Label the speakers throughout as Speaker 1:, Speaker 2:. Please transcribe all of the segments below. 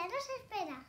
Speaker 1: ya nos espera.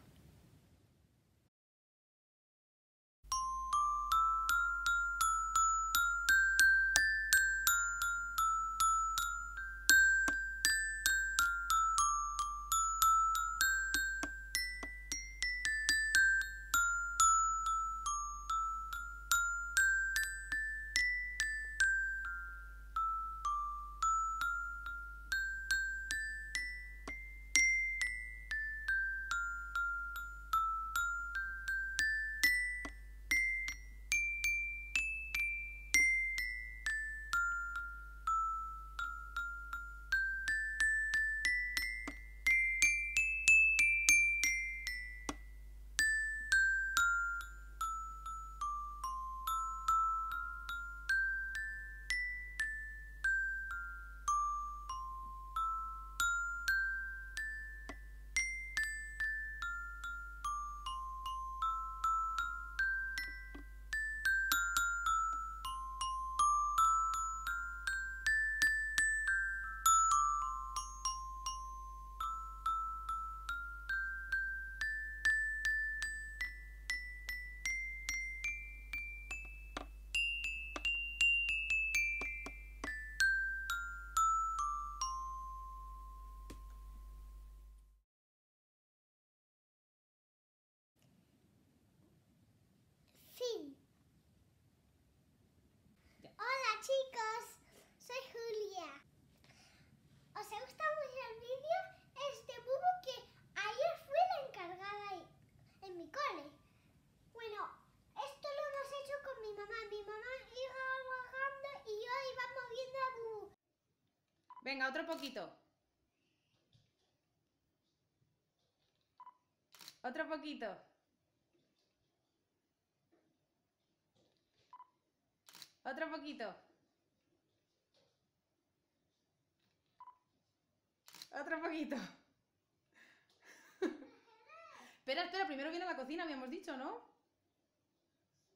Speaker 2: Venga, otro poquito. Otro poquito. Otro poquito. Otro poquito. espera, espera, primero viene la cocina, habíamos dicho, ¿no?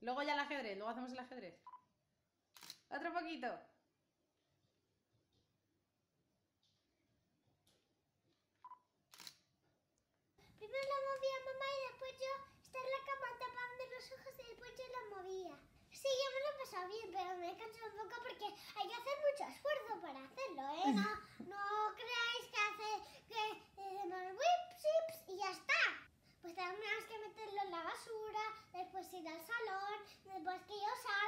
Speaker 2: Luego ya el ajedrez, luego hacemos el ajedrez. Otro poquito.
Speaker 1: está bien, pero me canso un poco porque hay que hacer mucho esfuerzo para hacerlo, ¿eh? No, no creáis que hace que decimos whips, y ya está. Pues tenemos que meterlo en la basura, después ir al salón, después que yo salga.